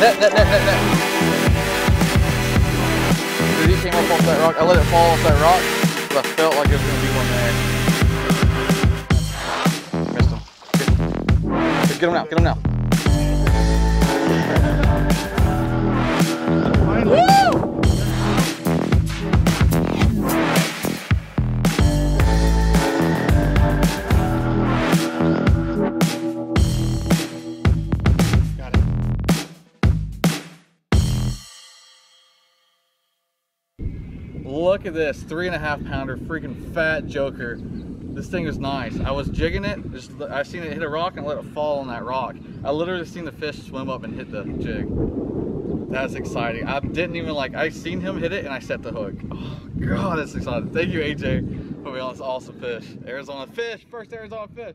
net, net, net, net. Dude, he came up off that rock. I let it fall off that rock because I felt like there was gonna be one there. Missed him. Get him now, get him now. Look at this, three and a half pounder, freaking fat joker. This thing is nice. I was jigging it, just I seen it hit a rock and let it fall on that rock. I literally seen the fish swim up and hit the jig. That's exciting. I didn't even like, I seen him hit it and I set the hook. Oh God, that's exciting. Thank you, AJ, for me on this awesome fish. Arizona fish, first Arizona fish.